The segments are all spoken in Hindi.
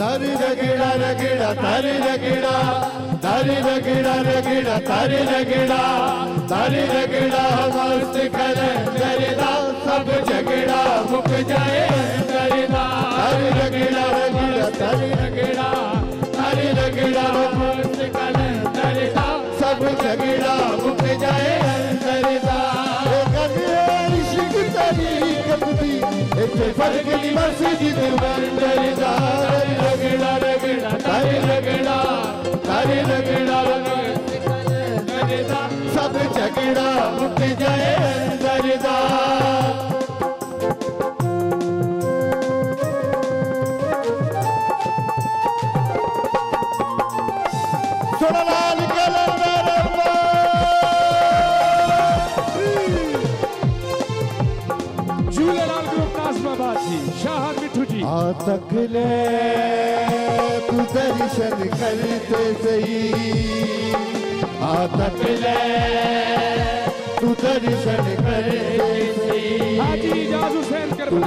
तारी रगड़ा रगड़ा तारी रगड़ा तारी रगड़ा रगड़ा तारी रगड़ा तारी रगड़ा मस्त करे दरदा सब झगड़ा मुक जाए दरदा तारी रगड़ा रगड़ा तारी रगड़ा तारी रगड़ा मस्त करे दरदा सब झगड़ा ਇੱਥੇ ਫਰਕ ਨਹੀਂ ਮਸਜਿਦ ਬੰਦਰ ਦਾ ਰਗੜਾ ਰਗੜਾ ਤਾਰੇ ਰਗੜਾ ਤਾਰੇ ਰਗੜਾ ਰਗੜਾ ਸਭ ਝਗੜਾ ਮੁੱਕ ਜਾਏ ਅੰਦਰ ਦਾ ਸੋਨਾ ਲਾਲ जी शाह मिठू जी। आ तक ले तू दर्शन करते सही। आ तक ले तू दर्शन करते सही। हाजी इजाज हुसैन तू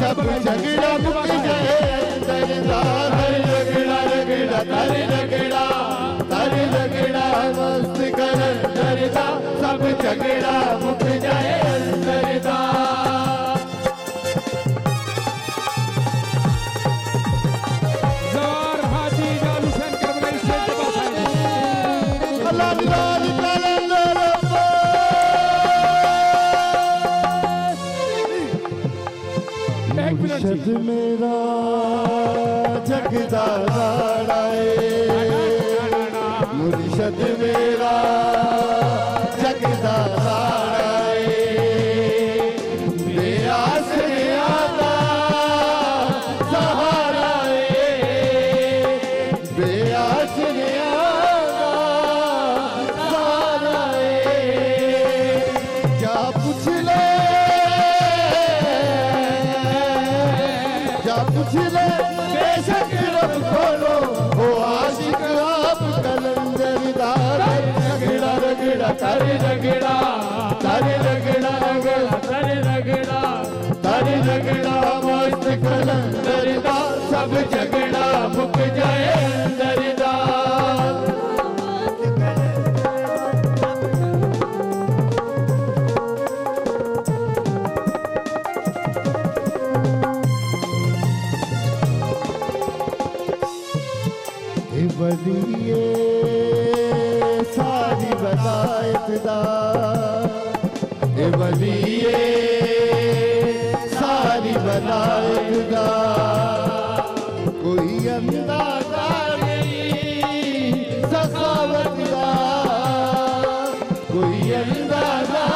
सब झगड़ा मुक जाए झगड़ा हर झगड़ा झगड़ा तारे झगड़ा तारे झगड़ा मस्त कर। दरदा सब झगड़ा मुक एक मेरा जगदा जा बेशक रब खोलो। ओ आशिक आप कलंदरदार रगड़ा रगड़ा तारे रगड़ा तारे रगड़ा रगड़ा तारे रगड़ा तारे रगड़ा, मस्त कलंदरदार सब झगड़ा मुक जाए अंदरदार ਵਲੀਏ ਸਾਰੀ ਬਦਾਇਤ ਦਾ। ਇਹ ਵਲੀਏ ਸਾਰੀ ਬਦਾਇਤ ਦਾ। ਕੋਈ ਅੰਦਾਜ਼ਾ ਨਹੀਂ ਸਖਾਵਤ ਦਾ। ਕੋਈ ਅੰਦਾਜ਼ਾ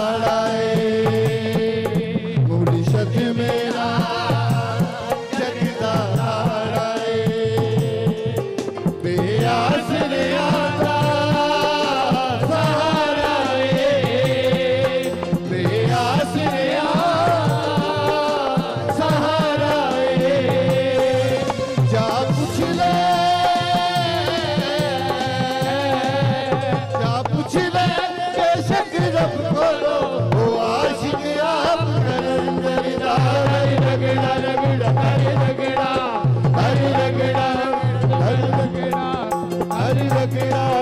रगड़ा